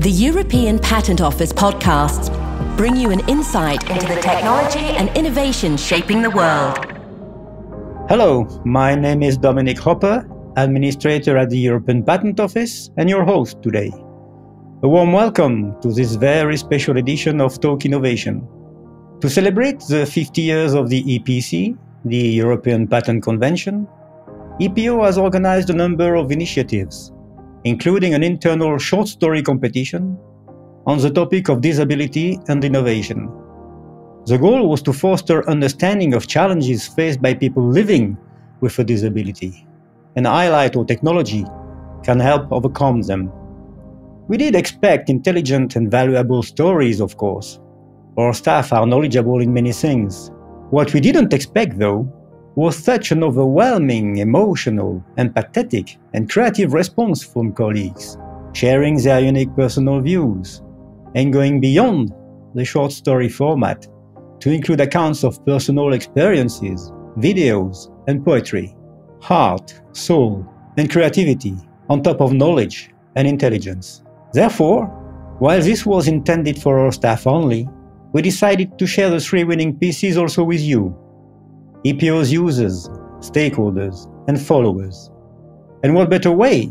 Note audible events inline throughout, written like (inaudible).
The European Patent Office podcasts bring you an insight into the technology and innovation shaping the world. Hello, my name is Dominic Hopper, Administrator at the European Patent Office, and your host today. A warm welcome to this very special edition of Talk Innovation. To celebrate the 50 years of the EPC, the European Patent Convention, EPO has organized a number of initiatives including an internal short story competition on the topic of disability and innovation. The goal was to foster understanding of challenges faced by people living with a disability and highlight how technology can help overcome them. We did expect intelligent and valuable stories, of course. Our staff are knowledgeable in many things. What we didn't expect, though, was such an overwhelming, emotional, empathetic, and creative response from colleagues, sharing their unique personal views, and going beyond the short story format to include accounts of personal experiences, videos, and poetry, heart, soul, and creativity, on top of knowledge and intelligence. Therefore, while this was intended for our staff only, we decided to share the three winning pieces also with you EPO's users, stakeholders, and followers. And what better way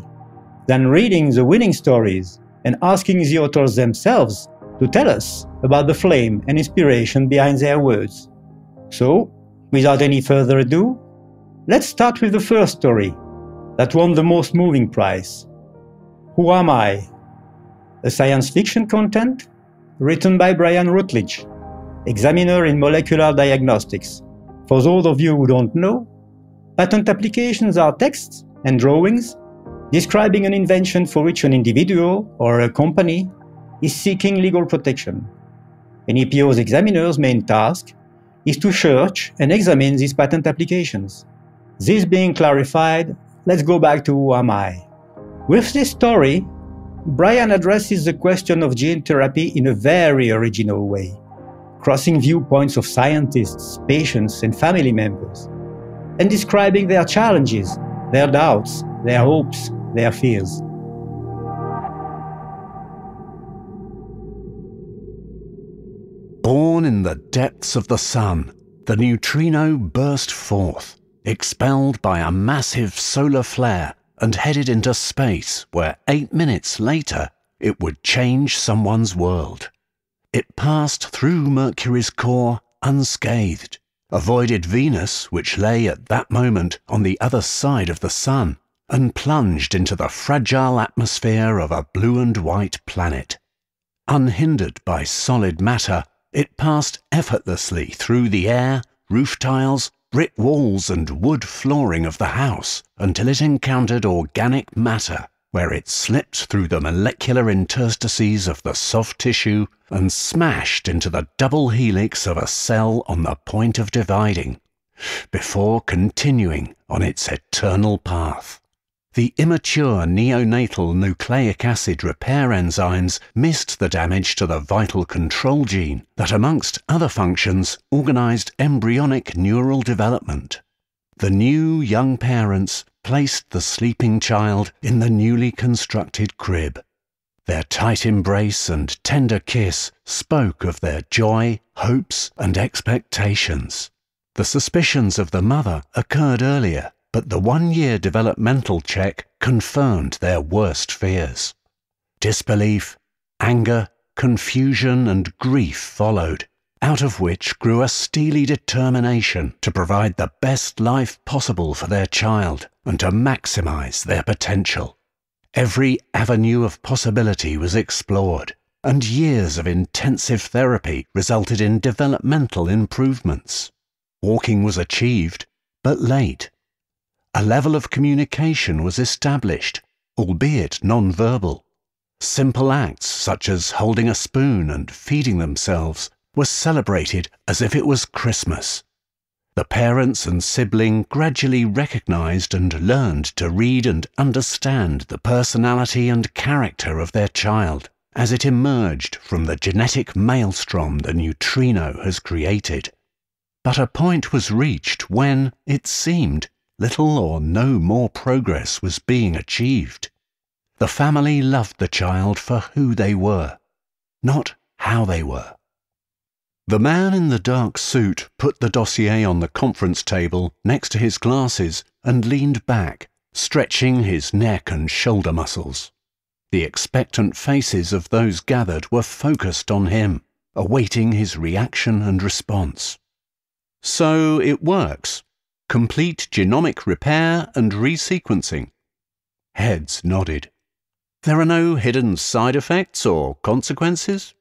than reading the winning stories and asking the authors themselves to tell us about the flame and inspiration behind their words? So, without any further ado, let's start with the first story that won the most moving prize. Who Am I? A science fiction content written by Brian Routledge, examiner in molecular diagnostics for those of you who don't know, patent applications are texts and drawings describing an invention for which an individual or a company is seeking legal protection. An EPO's examiner's main task is to search and examine these patent applications. This being clarified, let's go back to who am I? With this story, Brian addresses the question of gene therapy in a very original way crossing viewpoints of scientists, patients, and family members, and describing their challenges, their doubts, their hopes, their fears. Born in the depths of the sun, the neutrino burst forth, expelled by a massive solar flare and headed into space where eight minutes later it would change someone's world. It passed through Mercury's core unscathed, avoided Venus, which lay at that moment on the other side of the Sun, and plunged into the fragile atmosphere of a blue and white planet. Unhindered by solid matter, it passed effortlessly through the air, roof tiles, brick walls, and wood flooring of the house until it encountered organic matter where it slipped through the molecular interstices of the soft tissue and smashed into the double helix of a cell on the point of dividing, before continuing on its eternal path. The immature neonatal nucleic acid repair enzymes missed the damage to the vital control gene that, amongst other functions, organized embryonic neural development. The new young parents placed the sleeping child in the newly constructed crib. Their tight embrace and tender kiss spoke of their joy, hopes, and expectations. The suspicions of the mother occurred earlier, but the one year developmental check confirmed their worst fears. Disbelief, anger, confusion, and grief followed, out of which grew a steely determination to provide the best life possible for their child and to maximize their potential. Every avenue of possibility was explored, and years of intensive therapy resulted in developmental improvements. Walking was achieved, but late. A level of communication was established, albeit non-verbal. Simple acts such as holding a spoon and feeding themselves were celebrated as if it was Christmas. The parents and sibling gradually recognized and learned to read and understand the personality and character of their child as it emerged from the genetic maelstrom the neutrino has created. But a point was reached when, it seemed, little or no more progress was being achieved. the family loved the child for who they were, not how they were. The man in the dark suit put the dossier on the conference table next to his glasses and leaned back, stretching his neck and shoulder muscles. The expectant faces of those gathered were focused on him, awaiting his reaction and response. So it works. Complete genomic repair and resequencing. Heads nodded. There are no hidden side effects or consequences?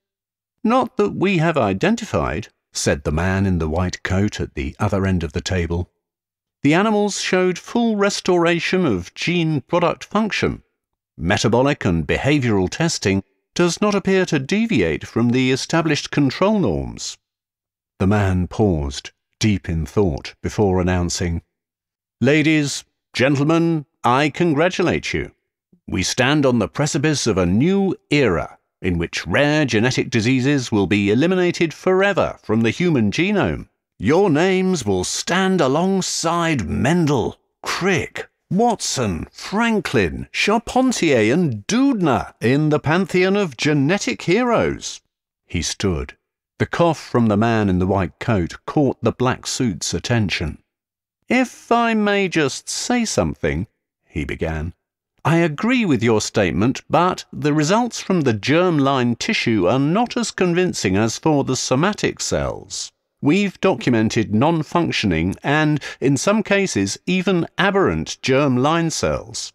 Not that we have identified, said the man in the white coat at the other end of the table. The animals showed full restoration of gene product function. Metabolic and behavioral testing does not appear to deviate from the established control norms. The man paused, deep in thought, before announcing, Ladies, gentlemen, I congratulate you. We stand on the precipice of a new era in which rare genetic diseases will be eliminated forever from the human genome. Your names will stand alongside Mendel, Crick, Watson, Franklin, Charpentier, and Doudna in the pantheon of genetic heroes. He stood. The cough from the man in the white coat caught the black suit's attention. If I may just say something, he began. I agree with your statement, but the results from the germ-line tissue are not as convincing as for the somatic cells. We've documented non functioning and, in some cases, even aberrant germ line cells.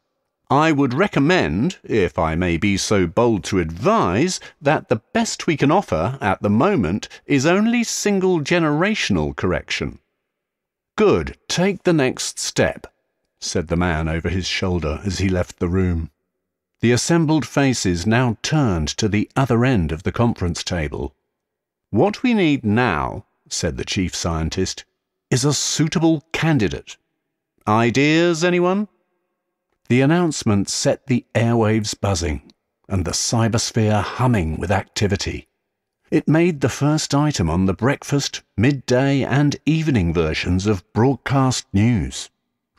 I would recommend, if I may be so bold to advise, that the best we can offer at the moment is only single generational correction. Good, take the next step, said the man over his shoulder as he left the room. The assembled faces now turned to the other end of the conference table. What we need now said the chief scientist, is a suitable candidate. Ideas, anyone? The announcement set the airwaves buzzing and the cybersphere humming with activity. It made the first item on the breakfast, midday, and evening versions of broadcast news.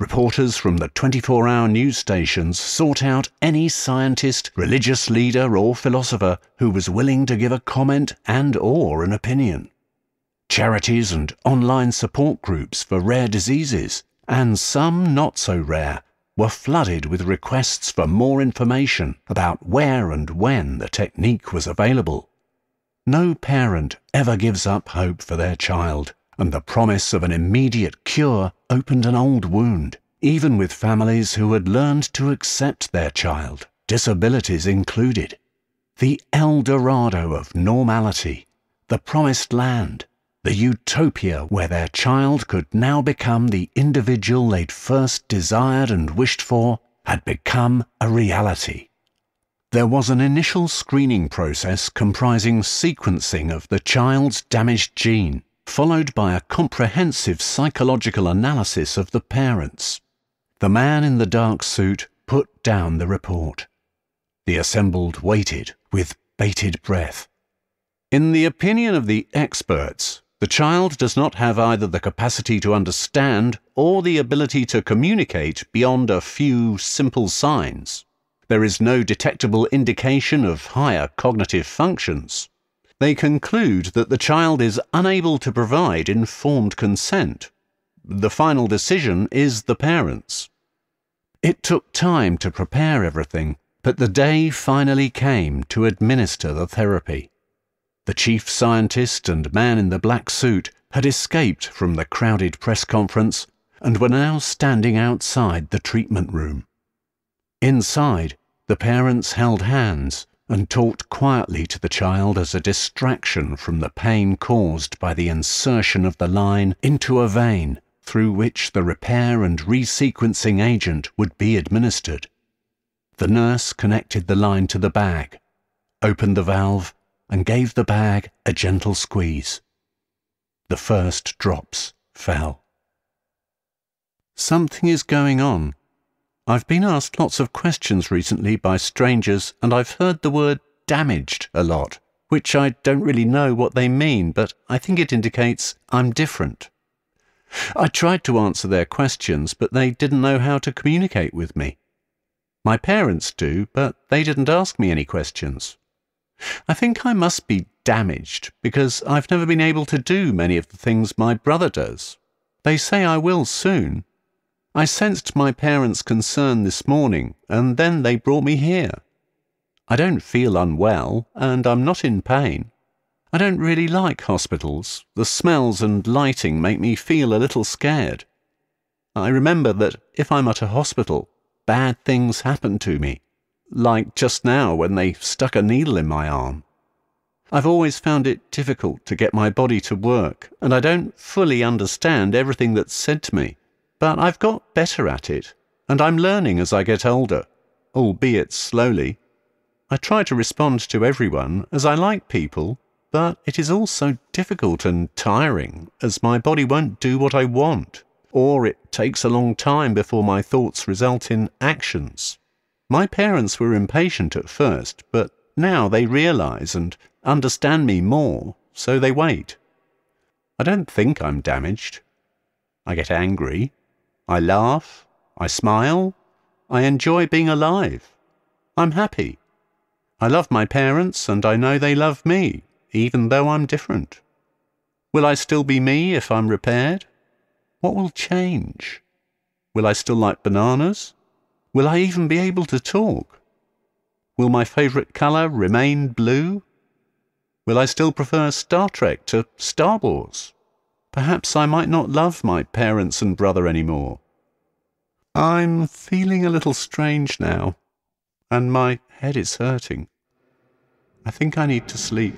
Reporters from the 24 hour news stations sought out any scientist, religious leader, or philosopher who was willing to give a comment and or an opinion charities and online support groups for rare diseases, and some not so rare, were flooded with requests for more information about where and when the technique was available. No parent ever gives up hope for their child, and the promise of an immediate cure opened an old wound, even with families who had learned to accept their child, disabilities included. The El Dorado of normality, the promised land, the utopia where their child could now become the individual they'd first desired and wished for, had become a reality. There was an initial screening process comprising sequencing of the child's damaged gene, followed by a comprehensive psychological analysis of the parents. The man in the dark suit put down the report. The assembled waited with bated breath. In the opinion of the experts, the child does not have either the capacity to understand or the ability to communicate beyond a few simple signs. There is no detectable indication of higher cognitive functions. They conclude that the child is unable to provide informed consent. The final decision is the parents'. It took time to prepare everything, but the day finally came to administer the therapy. The chief scientist and man in the black suit had escaped from the crowded press conference and were now standing outside the treatment room. Inside, the parents held hands and talked quietly to the child as a distraction from the pain caused by the insertion of the line into a vein through which the repair and resequencing agent would be administered. The nurse connected the line to the bag, opened the valve, and gave the bag a gentle squeeze. The first drops fell. Something is going on. I've been asked lots of questions recently by strangers, and I've heard the word damaged a lot, which I don't really know what they mean, but I think it indicates I'm different. I tried to answer their questions, but they didn't know how to communicate with me. My parents do, but they didn't ask me any questions. I think I must be damaged because I've never been able to do many of the things my brother does. They say I will soon. I sensed my parents' concern this morning, and then they brought me here. I don't feel unwell, and I'm not in pain. I don't really like hospitals. The smells and lighting make me feel a little scared. I remember that if I'm at a hospital, bad things happen to me, like just now when they stuck a needle in my arm. I've always found it difficult to get my body to work, and I don't fully understand everything that's said to me, but I've got better at it, and I'm learning as I get older, albeit slowly. I try to respond to everyone as I like people, but it is all so difficult and tiring as my body won't do what I want, or it takes a long time before my thoughts result in actions. My parents were impatient at first, but now they realize and understand me more, so they wait. I don't think I'm damaged. I get angry. I laugh. I smile. I enjoy being alive. I'm happy. I love my parents, and I know they love me, even though I'm different. Will I still be me if I'm repaired? What will change? Will I still like bananas? Will I even be able to talk? Will my favourite colour remain blue? Will I still prefer Star Trek to Star Wars? Perhaps I might not love my parents and brother any more. I'm feeling a little strange now and my head is hurting. I think I need to sleep.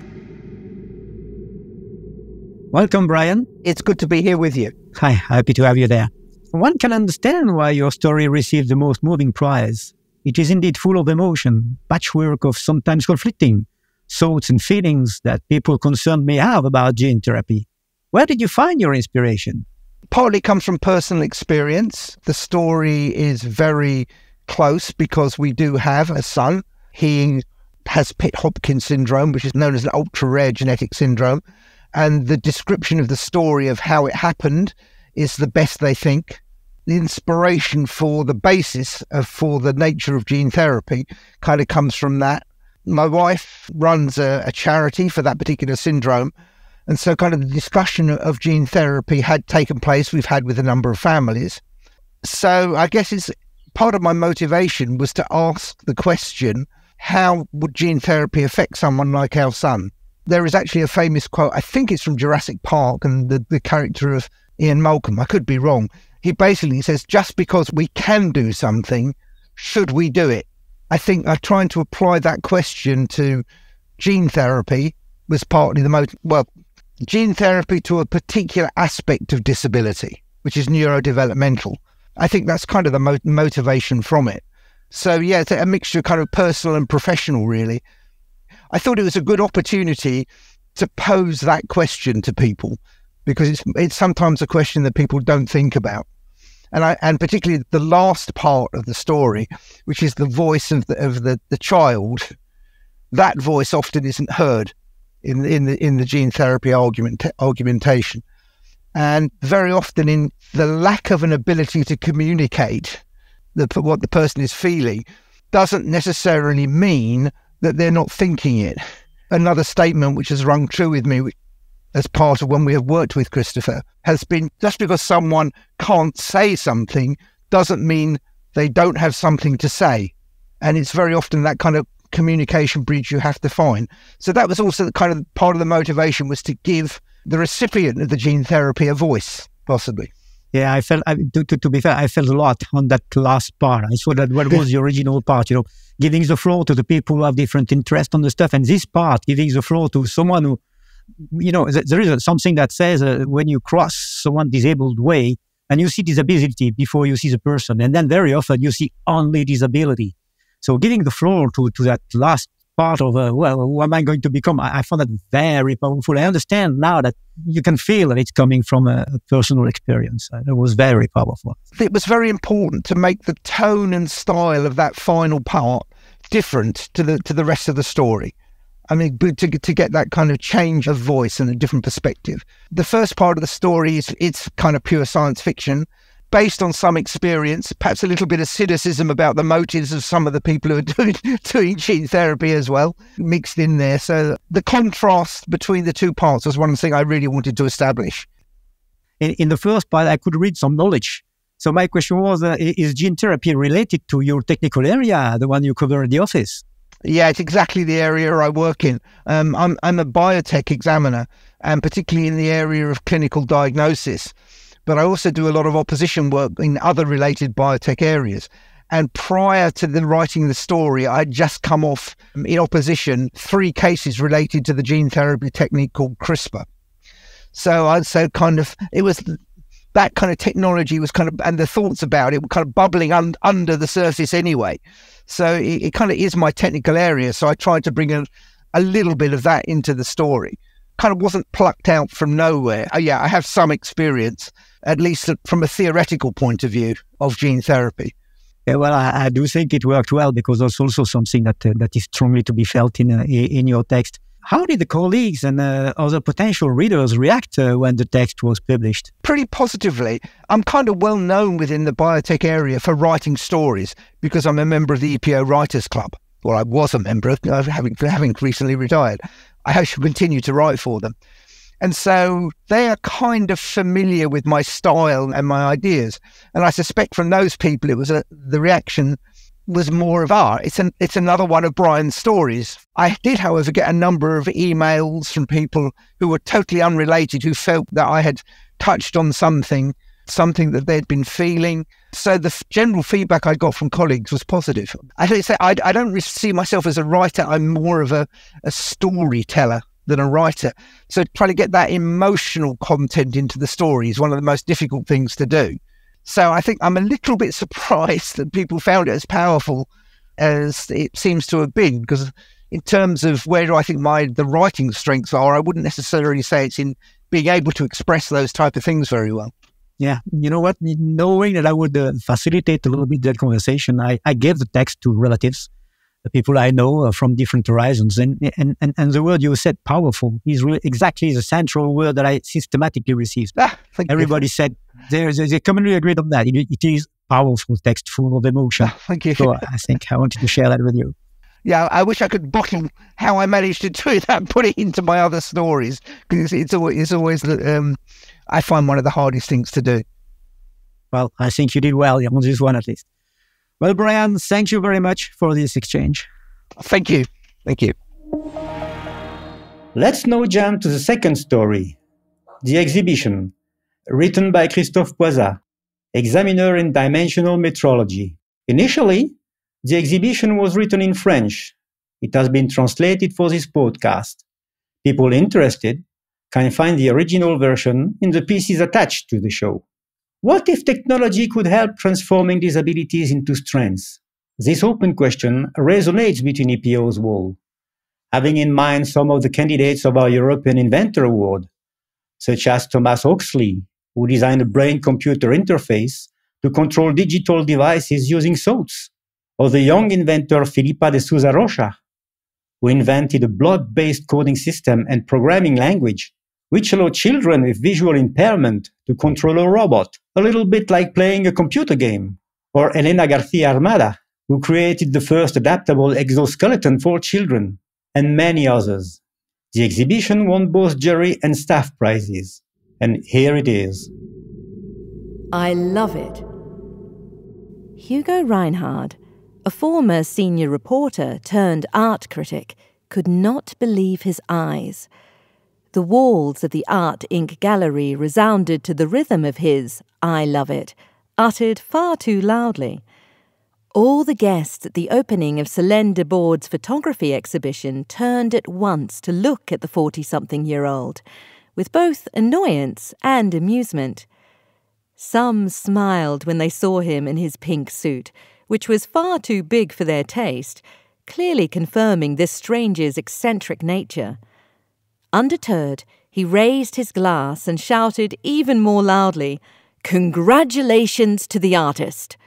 Welcome, Brian. It's good to be here with you. Hi, happy to have you there. One can understand why your story received the most moving prize. It is indeed full of emotion, patchwork of sometimes conflicting thoughts and feelings that people concerned may have about gene therapy. Where did you find your inspiration? Partly comes from personal experience. The story is very close because we do have a son. He has Pitt Hopkins syndrome, which is known as an ultra rare genetic syndrome. And the description of the story of how it happened is the best they think. The inspiration for the basis of for the nature of gene therapy kind of comes from that. My wife runs a, a charity for that particular syndrome. And so, kind of the discussion of gene therapy had taken place. We've had with a number of families. So, I guess it's part of my motivation was to ask the question how would gene therapy affect someone like our son? There is actually a famous quote, I think it's from Jurassic Park and the, the character of Ian Malcolm. I could be wrong. He basically says, just because we can do something, should we do it? I think I'm trying to apply that question to gene therapy was partly the most, well, gene therapy to a particular aspect of disability, which is neurodevelopmental. I think that's kind of the mo- motivation from it. So yeah, it's a mixture, kind of personal and professional, really. I thought it was a good opportunity to pose that question to people because it's it's sometimes a question that people don't think about, and I and particularly the last part of the story, which is the voice of the of the, the child. That voice often isn't heard in in the in the gene therapy argument argumentation. And very often, in the lack of an ability to communicate the, what the person is feeling, doesn't necessarily mean that they're not thinking it. Another statement which has rung true with me as part of when we have worked with Christopher has been just because someone can't say something doesn't mean they don't have something to say. And it's very often that kind of communication bridge you have to find. So that was also kind of part of the motivation was to give the recipient of the gene therapy a voice, possibly. Yeah, I felt, I, to, to, to, be fair, I felt a lot on that last part. I saw that what was the original part, you know, giving the floor to the people who have different interest on the stuff. And this part, giving the floor to someone who, you know, there is something that says uh, when you cross someone disabled way and you see disability before you see the person. And then very often you see only disability. So giving the floor to, to that last part of, uh, well, who am I going to become? I, I, found that very powerful. I understand now that you can feel that it's coming from a, a personal experience. Uh, it was very powerful. It was very important to make the tone and style of that final part different to the to the rest of the story. I mean, to, to get that kind of change of voice and a different perspective. The first part of the story is it's kind of pure science fiction, based on some experience, perhaps a little bit of cynicism about the motives of some of the people who are (laughs) doing, doing gene therapy as well, mixed in there. So the contrast between the two parts was one thing I really wanted to establish. In, in the first part, I could read some knowledge. So my question was, uh, is gene therapy related to your technical area, the one you cover in the office? Yeah, it's exactly the area I work in. Um, I'm, I'm a biotech examiner, and particularly in the area of clinical diagnosis. But I also do a lot of opposition work in other related biotech areas. And prior to the writing the story, I'd just come off um, in opposition three cases related to the gene therapy technique called CRISPR. So I'd say kind of it was that kind of technology was kind of and the thoughts about it were kind of bubbling un, under the surface anyway. So it, it kind of is my technical area. So I tried to bring a, a little bit of that into the story. Kind of wasn't plucked out from nowhere. Oh, yeah, I have some experience, at least from a theoretical point of view, of gene therapy. Yeah, well, I, I do think it worked well because there's also something that uh, that is strongly to be felt in uh, in your text. How did the colleagues and uh, other potential readers react uh, when the text was published? Pretty positively. I'm kind of well known within the biotech area for writing stories because I'm a member of the EPO Writers Club. Well, I was a member of, having, having recently retired. I shall continue to write for them. And so they are kind of familiar with my style and my ideas. And I suspect from those people, it was a, the reaction was more of art. It's an it's another one of Brian's stories. I did, however, get a number of emails from people who were totally unrelated who felt that I had touched on something, something that they'd been feeling. So the general feedback I got from colleagues was positive. I say I, I don't see myself as a writer. I'm more of a, a storyteller than a writer. So trying to get that emotional content into the story is one of the most difficult things to do. So I think I'm a little bit (laughs) surprised that people found it as powerful as it seems to have been, because in terms of where do I think my the writing strengths are, I wouldn't necessarily say it's in being able to express those type of things very well. Yeah, you know what? Knowing that I would uh, facilitate a little bit that conversation, I, I gave the text to relatives people I know uh, from different horizons. And, and, and, and the word you said, powerful, is really exactly the central word that I systematically received. Ah, Everybody you. said, there's, they commonly agreed on that. It, it is powerful text full of emotion. Ah, thank you. So I think I wanted to share that with you. Yeah, I wish I could bottle how I managed to do that and put it into my other stories because it's, always, it's always um, I find one of the hardest things to do. Well, I think you did well on this one at least. Well, Brian, thank you very much for this exchange. Thank you. Thank you. Let's now jump to the second story The Exhibition, written by Christophe Poizat, examiner in dimensional metrology. Initially, the exhibition was written in French. It has been translated for this podcast. People interested can find the original version in the pieces attached to the show. What if technology could help transforming disabilities into strengths? This open question resonates between EPO's wall, having in mind some of the candidates of our European Inventor Award, such as Thomas Oxley, who designed a brain-computer interface to control digital devices using thoughts, or the young inventor Filipa de Souza Rocha, who invented a block-based coding system and programming language which allow children with visual impairment to control a robot, a little bit like playing a computer game. Or Elena Garcia Armada, who created the first adaptable exoskeleton for children, and many others. The exhibition won both jury and staff prizes. And here it is. I love it. Hugo Reinhard, a former senior reporter turned art critic, could not believe his eyes the walls of the Art Inc. gallery resounded to the rhythm of his I love it, uttered far too loudly. All the guests at the opening of Selene Debord's photography exhibition turned at once to look at the 40 something year old, with both annoyance and amusement. Some smiled when they saw him in his pink suit, which was far too big for their taste, clearly confirming this stranger's eccentric nature. Undeterred, he raised his glass and shouted even more loudly, Congratulations to the artist!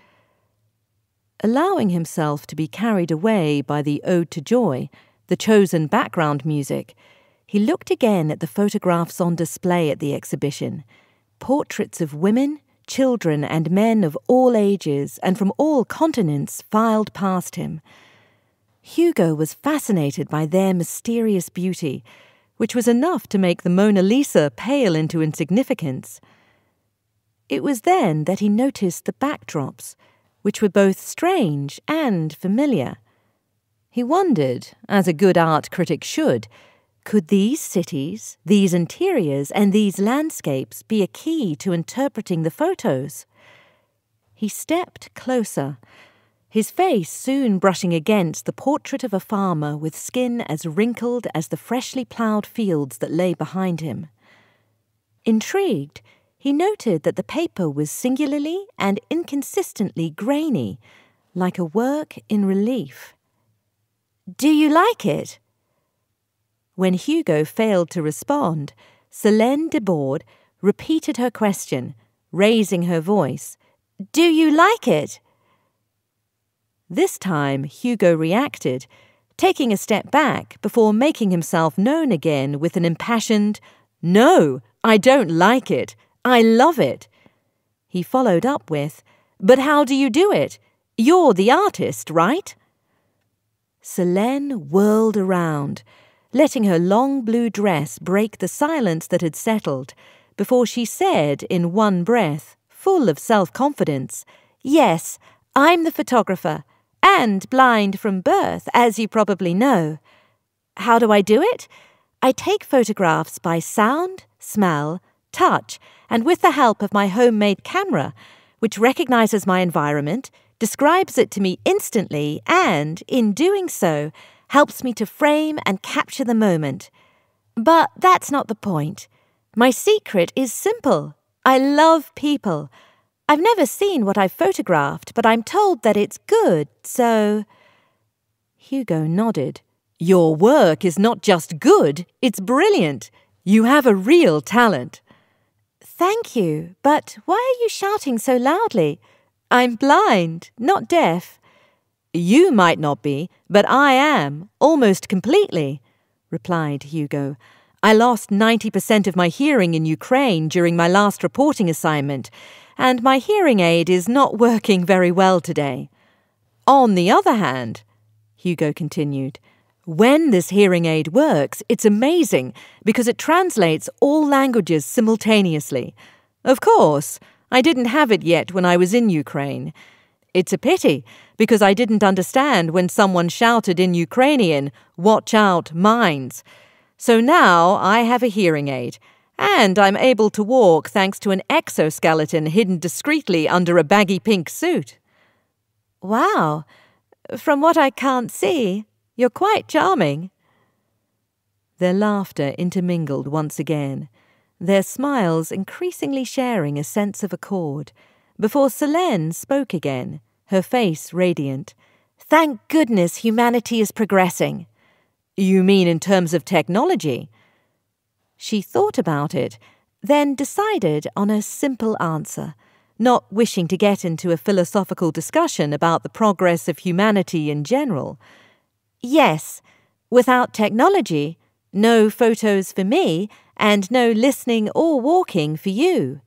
Allowing himself to be carried away by the Ode to Joy, the chosen background music, he looked again at the photographs on display at the exhibition portraits of women, children and men of all ages and from all continents filed past him. Hugo was fascinated by their mysterious beauty, which was enough to make the Mona Lisa pale into insignificance. It was then that he noticed the backdrops, which were both strange and familiar. He wondered, as a good art critic should, could these cities, these interiors, and these landscapes be a key to interpreting the photos? He stepped closer, his face soon brushing against the portrait of a farmer with skin as wrinkled as the freshly ploughed fields that lay behind him. Intrigued, he noted that the paper was singularly and inconsistently grainy, like a work in relief. Do you like it? When Hugo failed to respond, Selene Debord repeated her question, raising her voice. Do you like it? This time, Hugo reacted, taking a step back before making himself known again with an impassioned, No, I don't like it. I love it. He followed up with, But how do you do it? You're the artist, right? Selene whirled around letting her long blue dress break the silence that had settled, before she said in one breath, full of self confidence, Yes, I'm the photographer, and blind from birth, as you probably know. How do I do it? I take photographs by sound, smell, touch, and with the help of my homemade camera, which recognizes my environment, describes it to me instantly, and, in doing so, helps me to frame and capture the moment. But that's not the point. My secret is simple. I love people. I've never seen what I've photographed, but I'm told that it's good, so. Hugo nodded. Your work is not just good, it's brilliant. You have a real talent. Thank you, but why are you shouting so loudly? I'm blind, not deaf. You might not be, but I am, almost completely, replied Hugo. I lost 90% of my hearing in Ukraine during my last reporting assignment, and my hearing aid is not working very well today. On the other hand, Hugo continued, when this hearing aid works, it's amazing because it translates all languages simultaneously. Of course, I didn't have it yet when I was in Ukraine. It's a pity, because I didn't understand when someone shouted in Ukrainian, Watch out, mines. So now I have a hearing aid, and I'm able to walk thanks to an exoskeleton hidden discreetly under a baggy pink suit. Wow, from what I can't see, you're quite charming. Their laughter intermingled once again, their smiles increasingly sharing a sense of accord before Selene spoke again, her face radiant. Thank goodness humanity is progressing. You mean in terms of technology? She thought about it, then decided on a simple answer, not wishing to get into a philosophical discussion about the progress of humanity in general. Yes, without technology, no photos for me, and no listening or walking for you.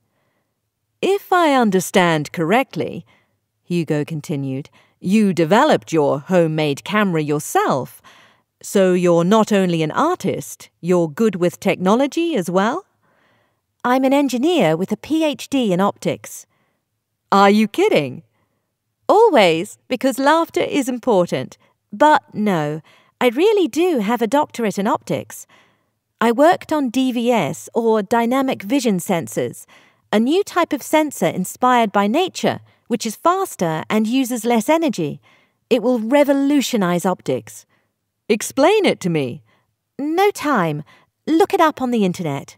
If I understand correctly, Hugo continued, you developed your homemade camera yourself. So you're not only an artist, you're good with technology as well? I'm an engineer with a PhD in optics. Are you kidding? Always, because laughter is important. But no, I really do have a doctorate in optics. I worked on DVS, or dynamic vision sensors a new type of sensor inspired by nature, which is faster and uses less energy. It will revolutionize optics. Explain it to me. No time. Look it up on the internet.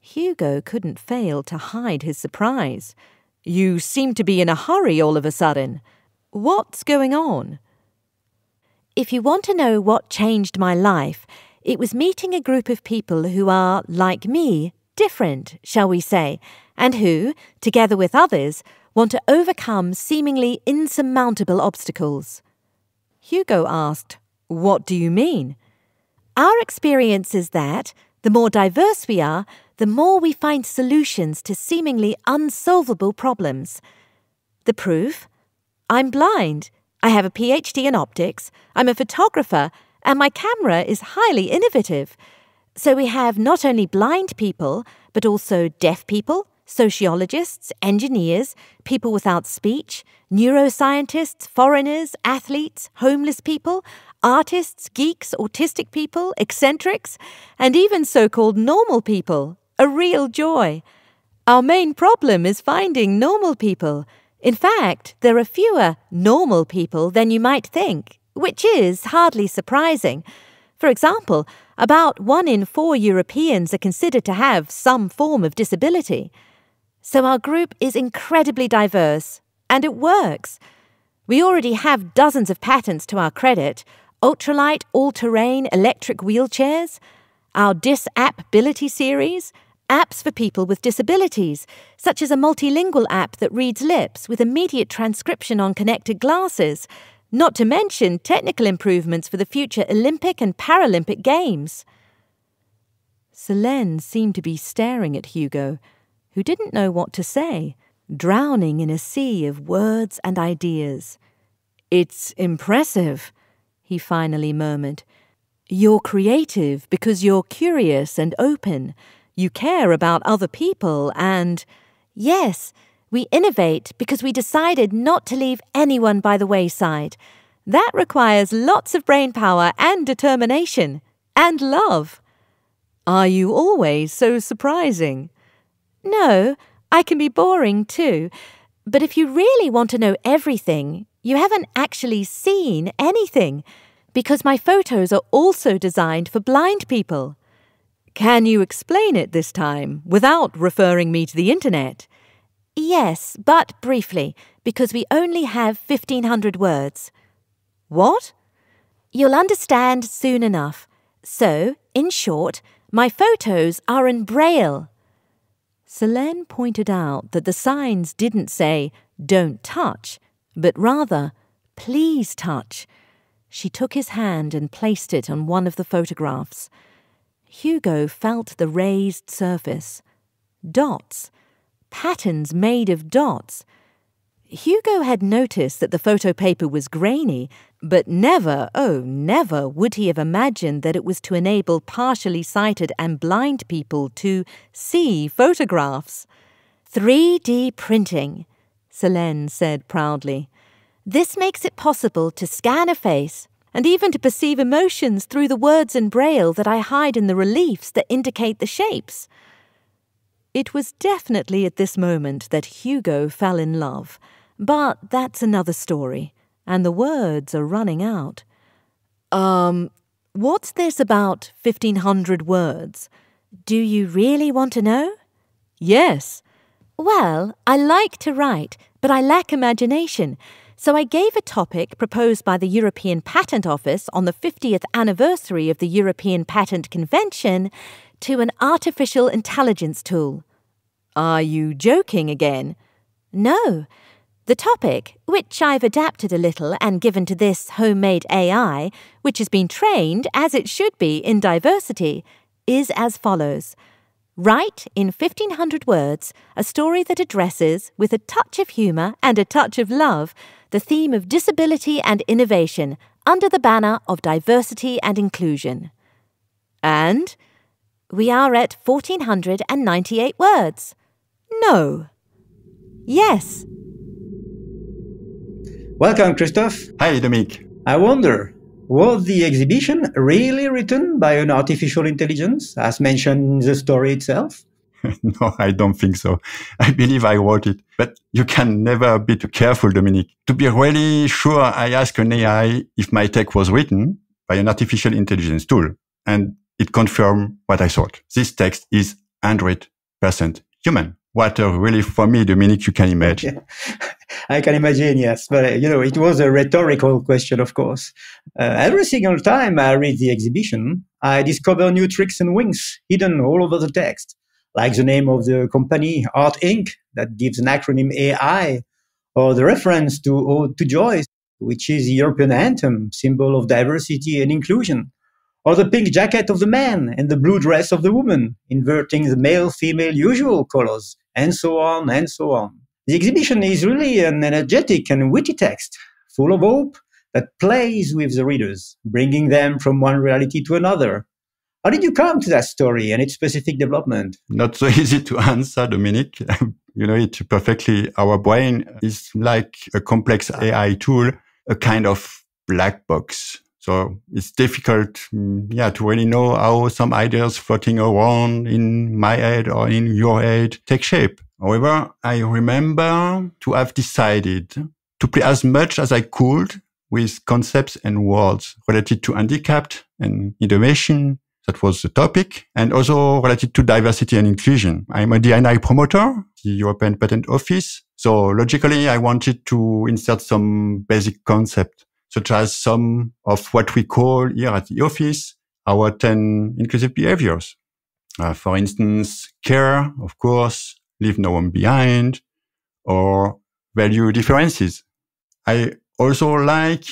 Hugo couldn't fail to hide his surprise. You seem to be in a hurry all of a sudden. What's going on? If you want to know what changed my life, it was meeting a group of people who are, like me, different, shall we say, and who, together with others, want to overcome seemingly insurmountable obstacles. Hugo asked, What do you mean? Our experience is that, the more diverse we are, the more we find solutions to seemingly unsolvable problems. The proof? I'm blind. I have a PhD in optics. I'm a photographer, and my camera is highly innovative. So we have not only blind people, but also deaf people, sociologists, engineers, people without speech, neuroscientists, foreigners, athletes, homeless people, artists, geeks, autistic people, eccentrics, and even so called normal people. A real joy. Our main problem is finding normal people. In fact, there are fewer normal people than you might think, which is hardly surprising. For example, about one in four Europeans are considered to have some form of disability. So our group is incredibly diverse, and it works. We already have dozens of patents to our credit ultralight, all terrain electric wheelchairs, our DIS App Ability series, apps for people with disabilities, such as a multilingual app that reads lips with immediate transcription on connected glasses, not to mention technical improvements for the future Olympic and Paralympic Games. Selene seemed to be staring at Hugo who didn't know what to say, drowning in a sea of words and ideas. It's impressive, he finally murmured. You're creative because you're curious and open. You care about other people and. Yes, we innovate because we decided not to leave anyone by the wayside. That requires lots of brain power and determination. And love. Are you always so surprising? No, I can be boring too. But if you really want to know everything, you haven't actually seen anything, because my photos are also designed for blind people. Can you explain it this time, without referring me to the internet? Yes, but briefly, because we only have 1500 words. What? You'll understand soon enough. So, in short, my photos are in Braille. Selene pointed out that the signs didn't say, don't touch, but rather, please touch. She took his hand and placed it on one of the photographs. Hugo felt the raised surface. Dots. Patterns made of dots. Hugo had noticed that the photo paper was grainy, but never, oh, never would he have imagined that it was to enable partially sighted and blind people to see photographs. 3D printing, Selene said proudly. This makes it possible to scan a face and even to perceive emotions through the words in Braille that I hide in the reliefs that indicate the shapes. It was definitely at this moment that Hugo fell in love. But that's another story, and the words are running out. Um, what's this about 1500 words? Do you really want to know? Yes. Well, I like to write, but I lack imagination. So I gave a topic proposed by the European Patent Office on the 50th anniversary of the European Patent Convention to an artificial intelligence tool. Are you joking again? No. The topic, which I've adapted a little and given to this homemade AI, which has been trained, as it should be, in diversity, is as follows. Write in 1500 words a story that addresses, with a touch of humour and a touch of love, the theme of disability and innovation under the banner of diversity and inclusion. And we are at 1498 words. No. Yes. Welcome, Christophe. Hi, Dominique. I wonder, was the exhibition really written by an artificial intelligence, as mentioned in the story itself? (laughs) no, I don't think so. (laughs) I believe I wrote it. But you can never be too careful, Dominique. To be really sure, I asked an AI if my text was written by an artificial intelligence tool, and it confirmed what I thought. This text is 100% human. What a relief for me, Dominique, you can (laughs) imagine. I can imagine, yes. But, uh, you know, it was a rhetorical question, of course. Uh, every single time I read the exhibition, I discover new tricks and winks hidden all over the text, like the name of the company, Art Inc., that gives an acronym AI, or the reference to Ode to Joy, which is the European anthem, symbol of diversity and inclusion, or the pink jacket of the man and the blue dress of the woman, inverting the male female usual colors, and so on and so on. The exhibition is really an energetic and witty text, full of hope that plays with the readers, bringing them from one reality to another. How did you come to that story and its specific development? Not so (laughs) easy to answer, Dominic. (laughs) you know it perfectly. Our brain is like a complex AI tool, a kind of black box. So it's difficult, mm, yeah, to really know how some ideas floating around in my head or in your head take shape. However, I remember to have decided to play as much as I could with concepts and words related to handicap and innovation. That was the topic and also related to diversity and inclusion. I'm a D&I promoter, the European Patent Office. So logically, I wanted to insert some basic concept, such as some of what we call here at the office, our 10 inclusive behaviors. Uh, for instance, care, of course, leave no one behind or value differences. I also like,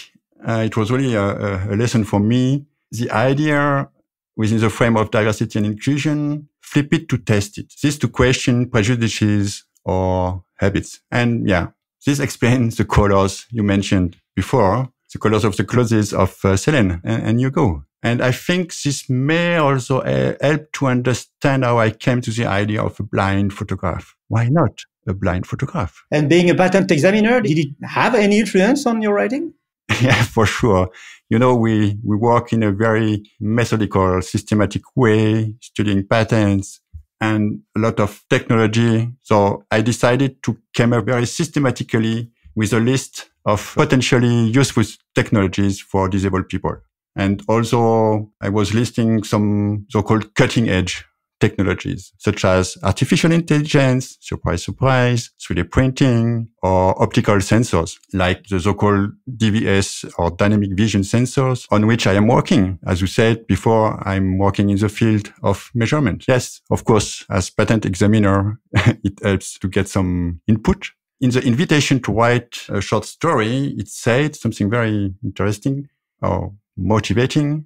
uh, it was really a, a, lesson for me, the idea within the frame of diversity and inclusion, flip it to test it. This to question prejudices or habits. And yeah, this explains the colors you mentioned before, the colors of the clothes of uh, Selene and, and go. And I think this may also uh, help to understand how I came to the idea of a blind photograph. Why not? a blind photograph. And being a patent examiner, did it have any influence on your writing? (laughs) yeah, for sure. You know, we, we work in a very methodical, systematic way, studying patents and a lot of technology. So I decided to come up very systematically with a list of potentially useful technologies for disabled people. And also I was listing some so-called cutting edge technologies such as artificial intelligence, surprise, surprise, 3D printing, or optical sensors like the so-called DVS or dynamic vision sensors on which I am working. As you said before, I'm working in the field of measurement. Yes, of course, as patent examiner, (laughs) it helps to get some input. In the invitation to write a short story, it said something very interesting or motivating.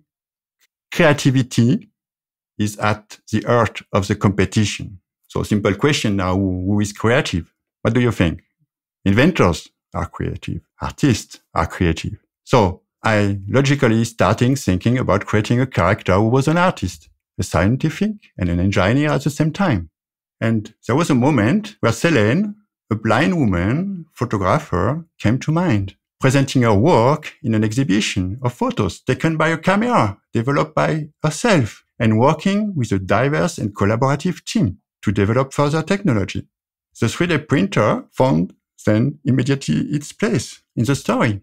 Creativity is at the heart of the competition. So simple question now, who is creative? What do you think? Inventors are creative. Artists are creative. So I logically starting thinking about creating a character who was an artist, a scientific and an engineer at the same time. And there was a moment where Selene, a blind woman photographer, came to mind, presenting her work in an exhibition of photos taken by a camera developed by herself and working with a diverse and collaborative team to develop further technology. The 3D printer found then immediately its place in the story.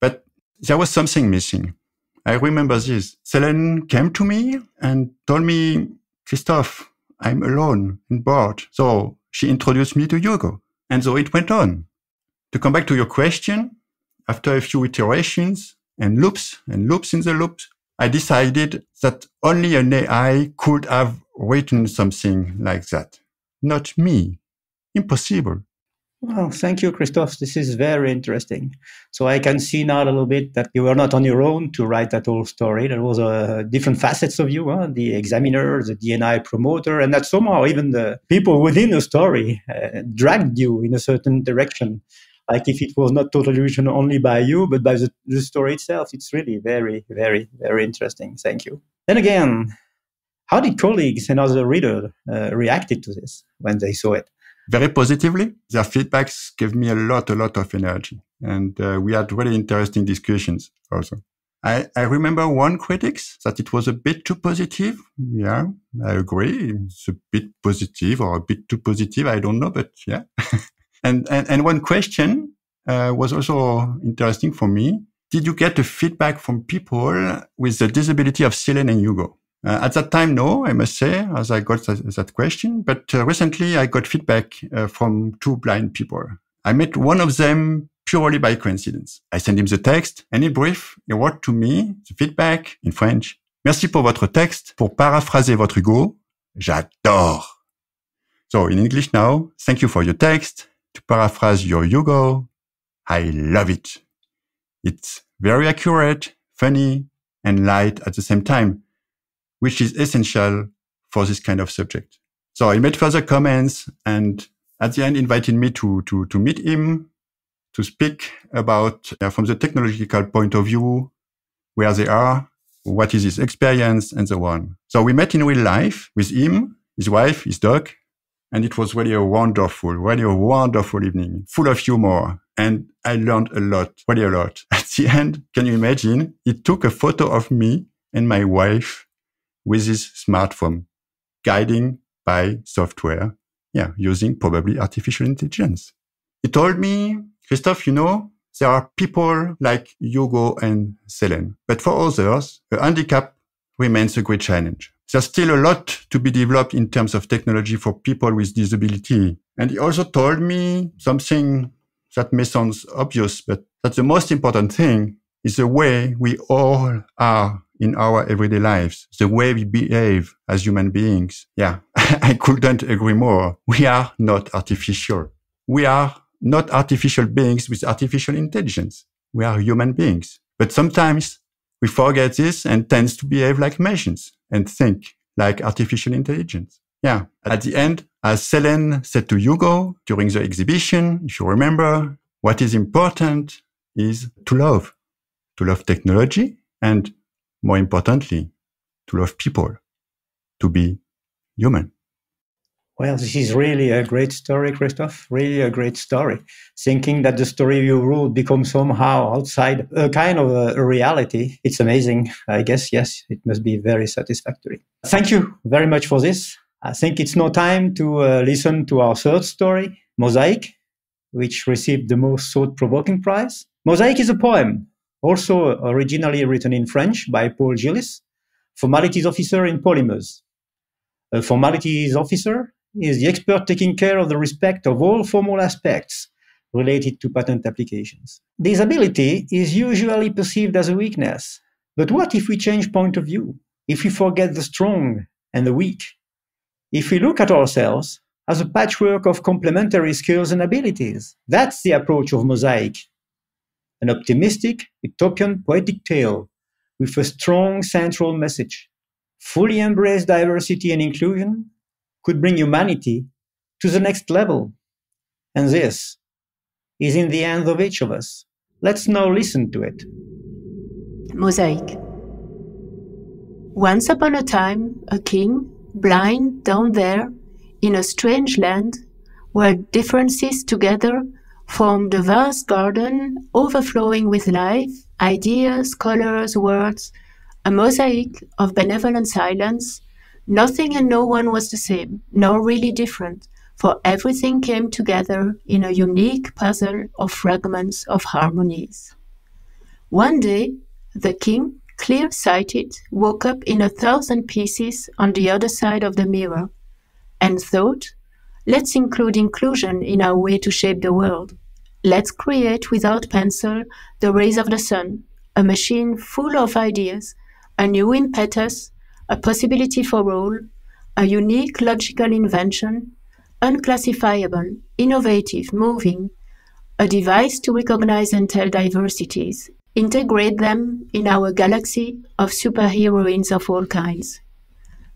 But there was something missing. I remember this. Selene came to me and told me, Christophe, I'm alone and bored. So she introduced me to Hugo. And so it went on. To come back to your question, after a few iterations and loops and loops in the loops, I decided that only an AI could have written something like that. Not me. Impossible. Well, thank you, Christophe. This is very interesting. So I can see now a little bit that you were not on your own to write that whole story. There was uh, different facets of you, huh? the examiner, the D&I promoter, and that somehow even the people within the story uh, dragged you in a certain direction like if it was not totally written only by you, but by the, the story itself. It's really very, very, very interesting. Thank you. Then again, how did colleagues and other readers uh, reacted to this when they saw it? Very positively. Their feedbacks gave me a lot, a lot of energy. And uh, we had really interesting discussions also. I, I remember one critics that it was a bit too positive. Yeah, I agree. It's a bit positive or a bit too positive. I don't know, but yeah. (laughs) And, and, and one question uh, was also interesting for me. Did you get the feedback from people with the disability of Selene and Hugo? Uh, at that time, no, I must say, as I got that, that question. But uh, recently, I got feedback uh, from two blind people. I met one of them purely by coincidence. I sent him the text, and in brief, he wrote to me the feedback in French. Merci pour votre texte. Pour paraphraser votre Hugo, j'adore. So in English now, thank you for your text. To paraphrase your Hugo, I love it. It's very accurate, funny, and light at the same time, which is essential for this kind of subject. So he made further comments and at the end invited me to, to, to meet him, to speak about uh, from the technological point of view, where they are, what is his experience and so on. So we met in real life with him, his wife, his dog, and it was really a wonderful, really a wonderful evening, full of humor. And I learned a lot, really a lot. (laughs) At the end, can you imagine? He took a photo of me and my wife with his smartphone, guiding by software. Yeah, using probably artificial intelligence. He told me, Christophe, you know, there are people like Hugo and Selene, but for others, a handicap remains a great challenge. There's still a lot to be developed in terms of technology for people with disability. And he also told me something that may sound obvious, but that the most important thing is the way we all are in our everyday lives, the way we behave as human beings. Yeah, (laughs) I couldn't agree more. We are not artificial. We are not artificial beings with artificial intelligence. We are human beings. But sometimes we forget this and tends to behave like machines and think like artificial intelligence. Yeah. At the end, as Selene said to Hugo during the exhibition, if you remember, what is important is to love, to love technology and more importantly, to love people, to be human. Well, this is really a great story, Christophe. Really a great story. Thinking that the story you wrote becomes somehow outside a kind of a, a reality. It's amazing. I guess, yes, it must be very satisfactory. Thank you very much for this. I think it's now time to uh, listen to our third story, Mosaic, which received the most thought provoking prize. Mosaic is a poem, also originally written in French by Paule Gilis, formalities officer in polymers. A formalities officer is the expert taking care of the respect of all formal aspects related to patent applications. Disability is usually perceived as a weakness. But what if we change point of view? If we forget the strong and the weak? If we look at ourselves as a patchwork of complementary skills and abilities? That's the approach of Mosaic. An optimistic, utopian, poetic tale with a strong central message. Fully embrace diversity and inclusion could bring humanity to the next level. And this is in the hands of each of us. Let's now listen to it. Mosaic. Once upon a time, a king, blind down there in a strange land, where differences together formed a vast garden overflowing with life, ideas, colors, words, a mosaic of benevolent silence Nothing and no one was the same, nor really different, for everything came together in a unique puzzle of fragments of harmonies. One day, the king, clear sighted, woke up in a thousand pieces on the other side of the mirror and thought, let's include inclusion in our way to shape the world. Let's create without pencil the rays of the sun, a machine full of ideas, a new impetus, a possibility for all, a unique logical invention, unclassifiable, innovative, moving, a device to recognize and tell diversities, integrate them in our galaxy of superheroines of all kinds.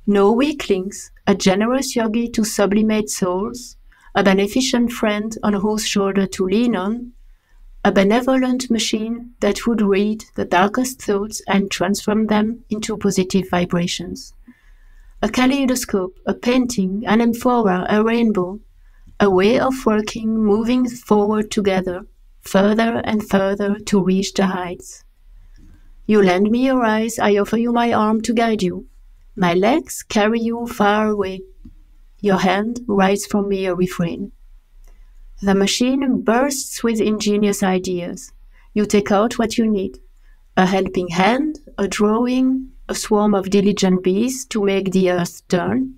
No weaklings, a generous yogi to sublimate souls, a beneficent friend on whose shoulder to lean on, a benevolent machine that would read the darkest thoughts and transform them into positive vibrations. A kaleidoscope, a painting, an amphora, a rainbow, a way of working, moving forward together, further and further to reach the heights. You lend me your eyes, I offer you my arm to guide you. My legs carry you far away. Your hand writes from me a refrain. The machine bursts with ingenious ideas. You take out what you need a helping hand, a drawing, a swarm of diligent bees to make the earth turn.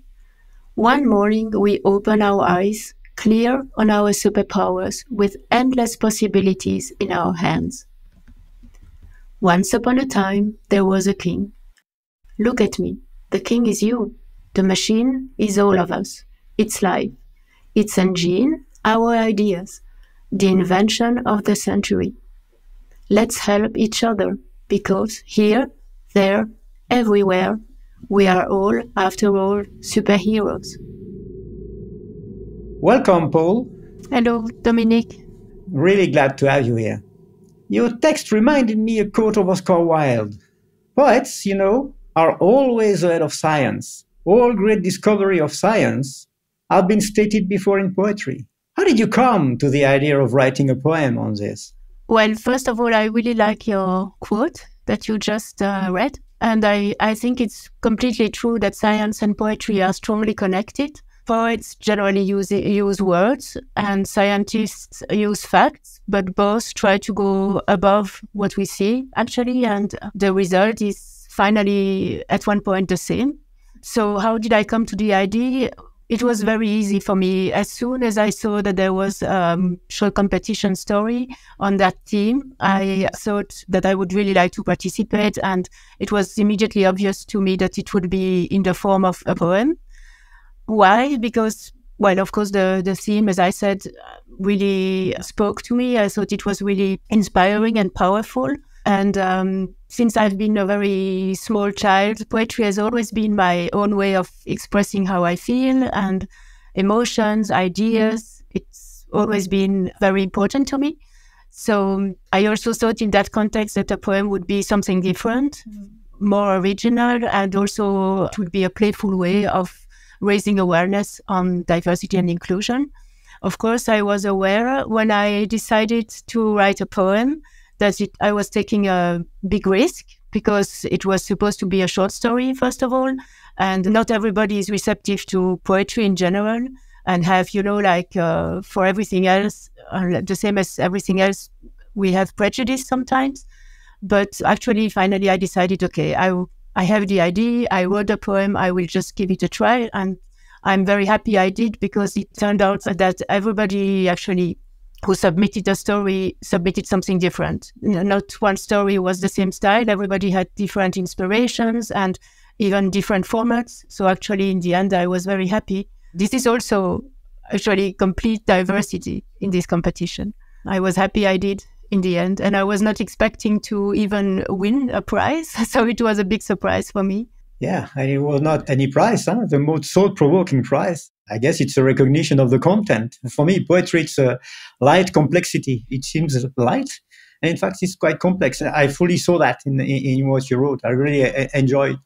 One morning we open our eyes, clear on our superpowers, with endless possibilities in our hands. Once upon a time, there was a king. Look at me. The king is you. The machine is all of us. It's life. It's engine, our ideas, the invention of the century. Let's help each other because here there, everywhere. We are all, after all, superheroes. Welcome, Paule. Hello, Dominique. Really glad to have you here. Your text reminded me a quote of Oscar Wilde. Poets, you know, are always ahead of science. All great discovery of science have been stated before in poetry. How did you come to the idea of writing a poem on this? Well, first of all, I really like your quote that you just uh, read. And I, I think it's completely true that science and poetry are strongly connected. Poets generally use, use words and scientists use facts, but both try to go above what we see, actually. And the result is finally at one point the same. So, how did I come to the idea? it was very easy for me. As soon as I saw that there was a um, short competition story on that team, I thought that I would really like to participate. And it was immediately obvious to me that it would be in the form of a poem. Why? Because, well, of course, the, the theme, as I said, really spoke to me. I thought it was really inspiring and powerful. And um, since I've been a very small child, poetry has always been my own way of expressing how I feel and emotions, ideas. It's always been very important to me. So I also thought in that context that a poem would be something different, more original, and also it would be a playful way of raising awareness on diversity and inclusion. Of course, I was aware when I decided to write a poem that it, I was taking a big risk because it was supposed to be a short story, first of all. And not everybody is receptive to poetry in general and have, you know, like uh, for everything else, uh, the same as everything else, we have prejudice sometimes. But actually, finally, I decided, okay, I, I have the idea. I wrote a poem. I will just give it a try. And I'm very happy I did because it turned out that everybody actually who submitted a story submitted something different. Not one story was the same style. Everybody had different inspirations and even different formats. So actually, in the end, I was very happy. This is also actually complete diversity in this competition. I was happy I did in the end, and I was not expecting to even win a prize. (laughs) So it was a big surprise for me. Yeah, and it was not any prize, huh? the most thought-provoking prize. I guess it's a recognition of the content. For me, poetry, it's a light complexity. It seems light, and in fact, it's quite complex. I fully saw that in, in, in what you wrote. I really uh, enjoyed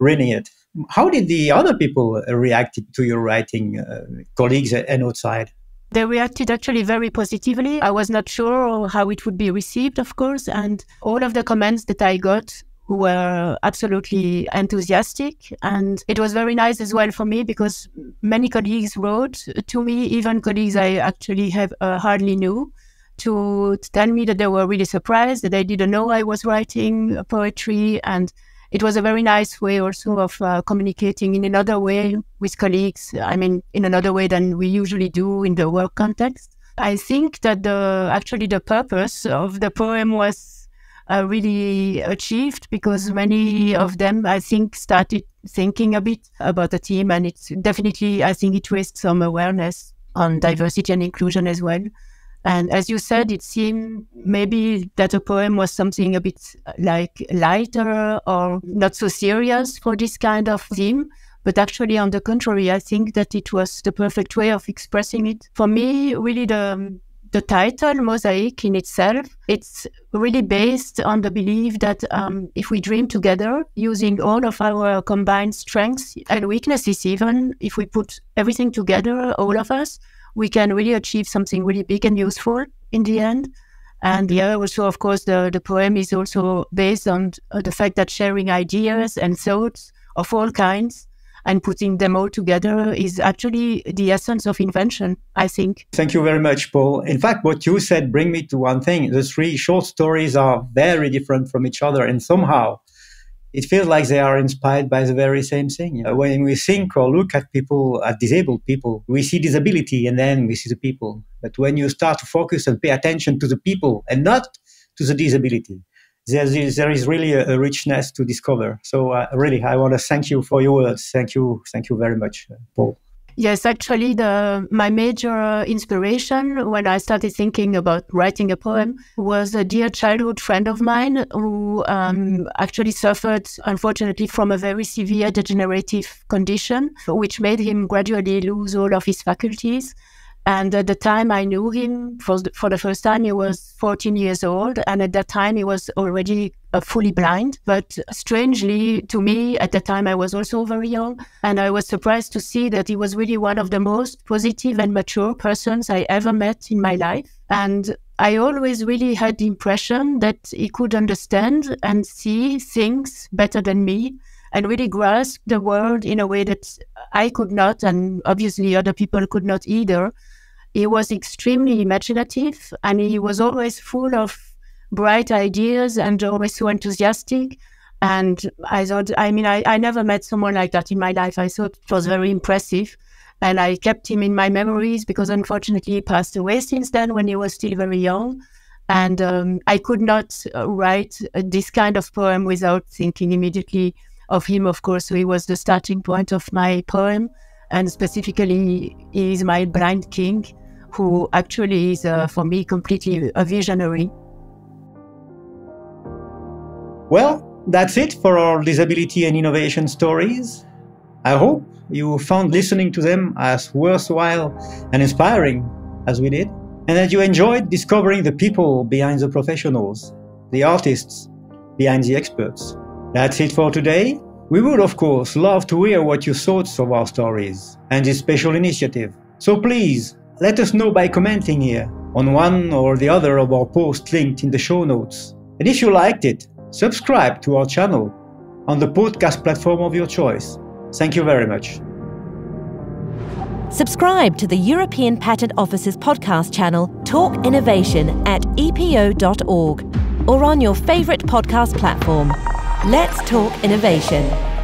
reading it. How did the other people react to your writing, uh, colleagues and outside? They reacted actually very positively. I was not sure how it would be received, of course, and all of the comments that I got who were absolutely enthusiastic. And it was very nice as well for me because many colleagues wrote to me, even colleagues I actually have uh, hardly knew, to, to, tell me that they were really surprised that they didn't know I was writing poetry. And it was a very nice way also of uh, communicating in another way with colleagues. I mean, in another way than we usually do in the work context. I think that the actually the purpose of the poem was uh, really achieved because many of them, I think, started thinking a bit about the team. And it's definitely, I think it raised some awareness on diversity and inclusion as well. And as you said, it seemed maybe that a poem was something a bit like lighter or not so serious for this kind of theme. But actually, on the contrary, I think that it was the perfect way of expressing it. For me, really, the the title mosaic in itself it's really based on the belief that um, if we dream together using all of our combined strengths and weaknesses even if we put everything together all of us we can really achieve something really big and useful in the end. And yeah also of course the, the poem is also based on uh, the fact that sharing ideas and thoughts of all kinds and putting them all together is actually the essence of invention, I think. Thank you very much, Paule. In fact, what you said bring me to one thing. The three short stories are very different from each other, and somehow it feels like they are inspired by the very same thing. When we think or look at people, at disabled people, we see disability and then we see the people. But when you start to focus and pay attention to the people and not to the disability, there is, there is really a, a, richness to discover. So uh, really, I want to thank you for your words. Thank you, thank you very much, uh, Paule. Yes, actually, the my major inspiration when I started thinking about writing a poem was a dear childhood friend of mine who um, actually suffered, unfortunately, from a very severe degenerative condition, which made him gradually lose all of his faculties. And at the time I knew him for the, for the first time, he was 14 years old. And at that time, he was already uh, fully blind. But strangely to me, at the time, I was also very young. And I was surprised to see that he was really one of the most positive and mature persons I ever met in my life. And I always really had the impression that he could understand and see things better than me and really grasp the world in a way that I could not, and obviously other people could not either. He was extremely imaginative and he was always full of bright ideas and always so enthusiastic. And I thought, I mean, I, I never met someone like that in my life. I thought it was very impressive. And I kept him in my memories because unfortunately he passed away since then when he was still very young. And um, I could not uh, write uh, this kind of poem without thinking immediately of him, of course. He was the starting point of my poem. And specifically, he is my blind king who actually is, uh, for me, completely a visionary. Well, that's it for our disability and innovation stories. I hope you found listening to them as worthwhile and inspiring as we did, and that you enjoyed discovering the people behind the professionals, the artists behind the experts. That's it for today. We would, of course, love to hear what you thought of our stories and this special initiative. So please let us know by commenting here on one or the other of our posts linked in the show notes. And if you liked it, subscribe to our channel on the podcast platform of your choice. Thank you very much. Subscribe to the European Patent Office's podcast channel, Talk Innovation, at epo.org or on your favourite podcast platform. Let's talk innovation.